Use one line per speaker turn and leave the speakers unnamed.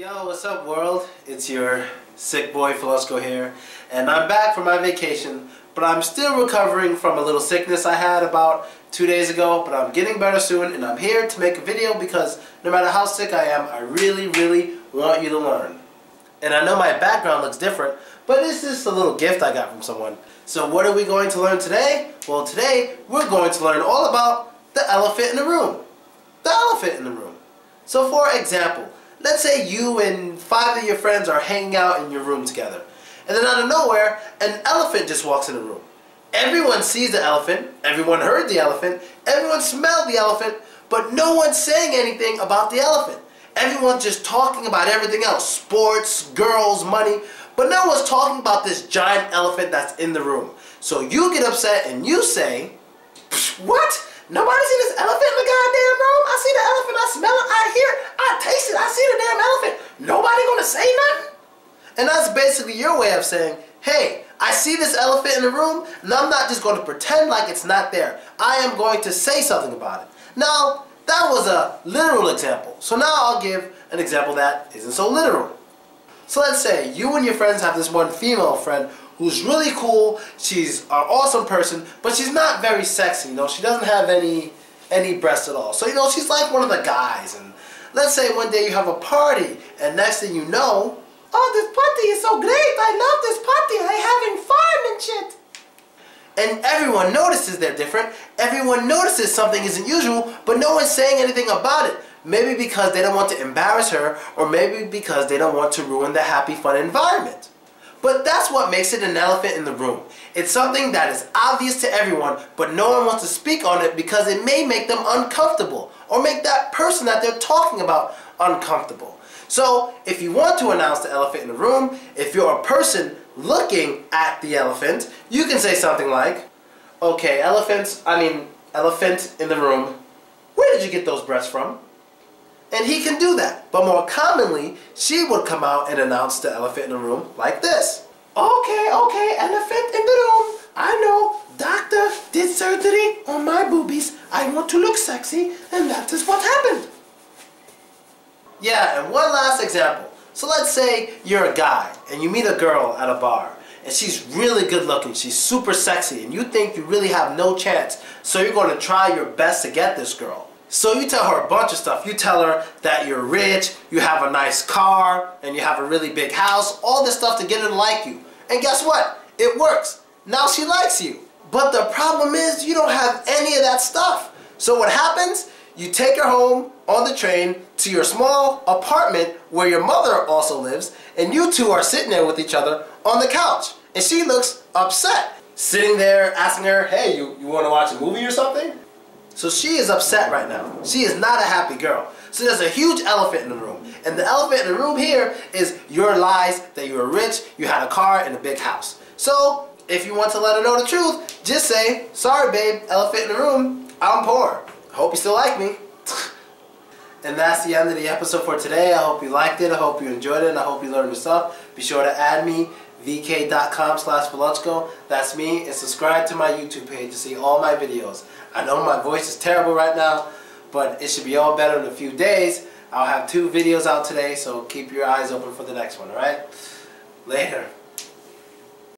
Yo, what's up world? It's your sick boy Philochko here, and I'm back from my vacation, but I'm still recovering from a little sickness I had about two days ago, but I'm getting better soon, and I'm here to make a video because no matter how sick I am, I really, really want you to learn. And I know my background looks different, but it's just a little gift I got from someone. So what are we going to learn today? Well, today we're going to learn all about the elephant in the room. The elephant in the room. So for example, let's say you and five of your friends are hanging out in your room together. And then out of nowhere, an elephant just walks in the room. Everyone sees the elephant, everyone heard the elephant, everyone smelled the elephant, but no one's saying anything about the elephant. Everyone's just talking about everything else, sports, girls, money, but no one's talking about this giant elephant that's in the room. So you get upset and you say, what? Nobody see this elephant in the goddamn room? I see the elephant, I smell it, I hear it, I I see the damn elephant. Nobody gonna say nothing? And that's basically your way of saying, hey, I see this elephant in the room, and I'm not just to pretend like it's not there. I am going to say something about it. Now, that was a literal example. So now I'll give an example that isn't so literal. So let's say you and your friends have this one female friend who's really cool. She's an awesome person, but she's not very sexy. You know, she doesn't have any any breasts at all. So you know, she's like one of the guys. And let's say one day you have a party, and next thing you know, oh, this party is so great. I love this party. I'm having fun and shit. And everyone notices they're different. Everyone notices something isn't usual, but no one's saying anything about it. Maybe because they don't want to embarrass her, or maybe because they don't want to ruin the happy, fun environment. But that's what makes it an elephant in the room. It's something that is obvious to everyone, but no one wants to speak on it because it may make them uncomfortable or make that person that they're talking about uncomfortable. So if you want to announce the elephant in the room, if you're a person looking at the elephant, you can say something like, okay, elephants, I mean, elephant in the room, where did you get those breasts from? And he can do that. But more commonly, she would come out and announce the elephant in the room like this. Okay, okay, elephant in the room. I know, doctor did surgery on my boobies. I want to look sexy, and that is what happened. Yeah, and one last example. So let's say you're a guy, and you meet a girl at a bar, and she's really good looking, she's super sexy, and you think you really have no chance, so you're going to try your best to get this girl. So you tell her a bunch of stuff. You tell her that you're rich, you have a nice car, and you have a really big house, all this stuff to get her to like you. And guess what? It works. Now she likes you. But the problem is you don't have any of that stuff. So what happens? You take her home on the train to your small apartment where your mother also lives, and you two are sitting there with each other on the couch. And she looks upset. Sitting there asking her, hey, you, you want to watch a movie or something? So she is upset right now. She is not a happy girl. So there's a huge elephant in the room. And the elephant in the room here is your lies that you were rich, you had a car, and a big house. So if you want to let her know the truth, just say, sorry babe, elephant in the room, I'm poor. Hope you still like me. and that's the end of the episode for today. I hope you liked it. I hope you enjoyed it. And I hope you learned stuff. Be sure to add me vk.com slash That's me. And subscribe to my YouTube page to see all my videos. I know my voice is terrible right now, but it should be all better in a few days. I'll have two videos out today, so keep your eyes open for the next one, alright? Later.